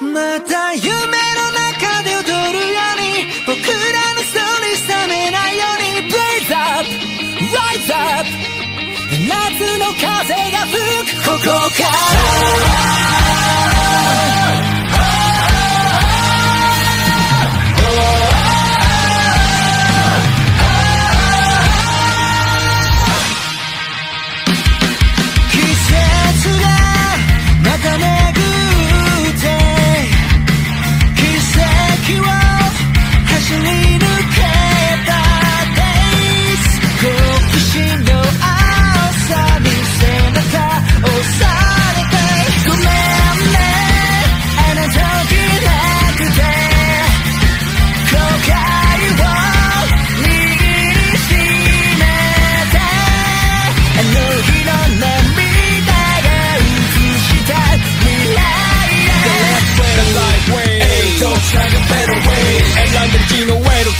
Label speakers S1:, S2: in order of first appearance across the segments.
S1: また夢の中で踊るように僕らのストーリー冷めないように Blaze up, rise up 夏の風が吹くここから。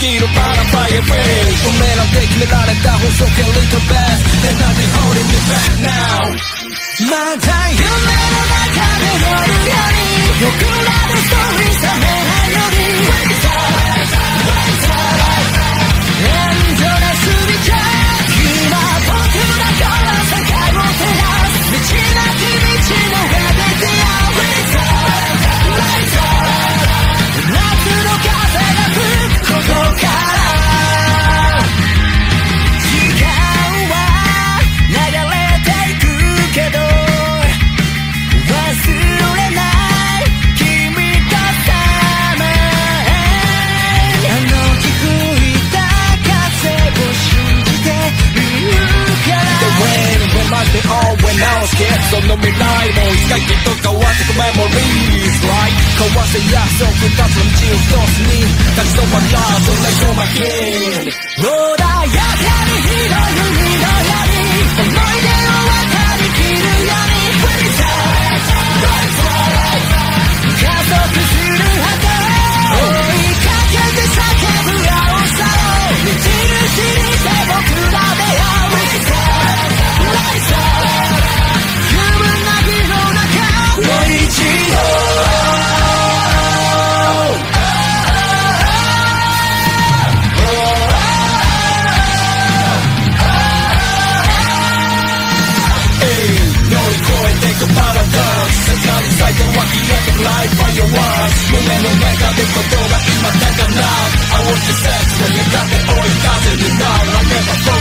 S2: きるパラファイアフェイス運命なんて決められた法則 A little best There's nothing holding me back now
S1: また夢の中で乗るよう
S2: その未来もいつかきっと変わってくメモリーズ Like 交わせ約束立つの道を一つに立ち止まらそんな人負け
S1: 穏やかに広い海き
S2: 上げるライフファイアワーズ夢の中でことが今だから I want you sex の願って追い風になる I never forget